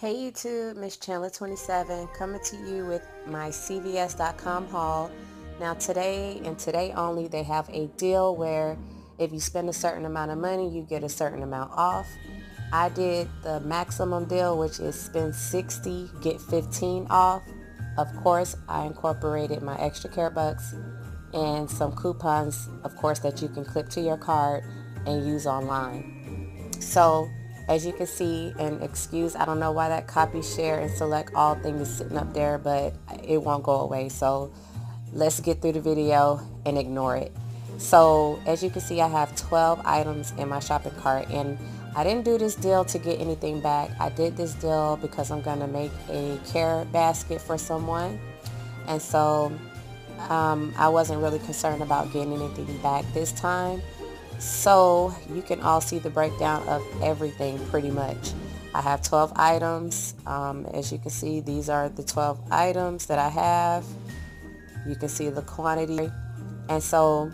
Hey YouTube, Miss Chandler27 coming to you with my CVS.com haul. Now today and today only they have a deal where if you spend a certain amount of money you get a certain amount off. I did the maximum deal which is spend 60 get 15 off. Of course I incorporated my extra care bucks and some coupons of course that you can clip to your card and use online. So as you can see, and excuse, I don't know why that copy, share, and select all thing is sitting up there, but it won't go away. So let's get through the video and ignore it. So as you can see, I have 12 items in my shopping cart and I didn't do this deal to get anything back. I did this deal because I'm going to make a care basket for someone. And so um, I wasn't really concerned about getting anything back this time. So you can all see the breakdown of everything pretty much. I have 12 items. Um, as you can see, these are the 12 items that I have. You can see the quantity. And so,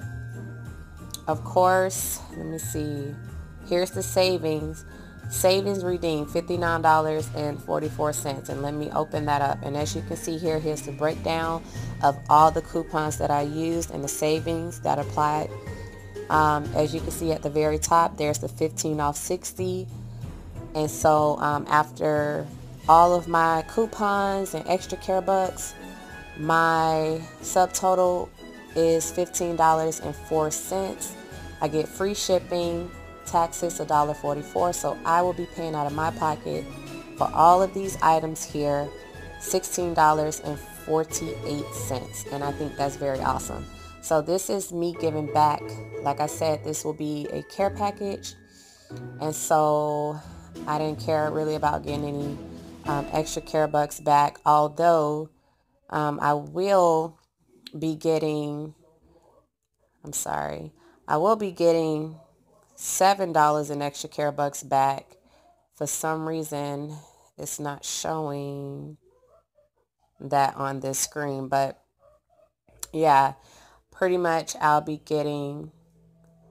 of course, let me see. Here's the savings. Savings redeemed $59.44 and let me open that up and as you can see here here's the breakdown of all the coupons that I used and the savings that applied um, as you can see at the very top, there's the 15 off 60. And so um, after all of my coupons and extra care bucks, my subtotal is $15.04. I get free shipping, taxes $1.44. So I will be paying out of my pocket for all of these items here $16.48. And I think that's very awesome. So this is me giving back. Like I said, this will be a care package. And so I didn't care really about getting any um, extra care bucks back. Although um, I will be getting, I'm sorry, I will be getting $7 in extra care bucks back. For some reason, it's not showing that on this screen. But yeah, pretty much I'll be getting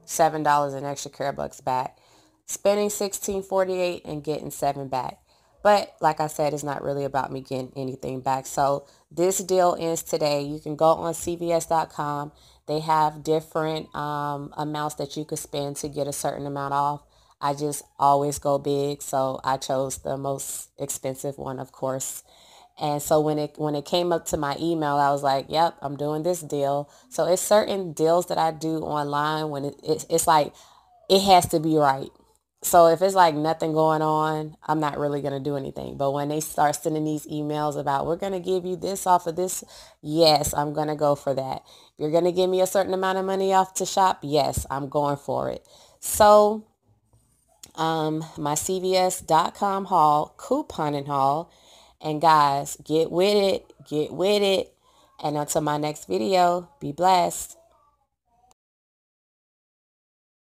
$7 in extra care bucks back. Spending $16.48 and getting 7 back. But like I said, it's not really about me getting anything back. So this deal ends today. You can go on CVS.com. They have different um, amounts that you could spend to get a certain amount off. I just always go big, so I chose the most expensive one, of course. And so when it when it came up to my email, I was like, "Yep, I'm doing this deal." So it's certain deals that I do online when it, it, it's like it has to be right. So if it's like nothing going on, I'm not really going to do anything. But when they start sending these emails about we're going to give you this off of this, yes, I'm going to go for that. You're going to give me a certain amount of money off to shop, yes, I'm going for it. So um, my CVS.com haul, couponing haul, and guys, get with it, get with it. And until my next video, be blessed.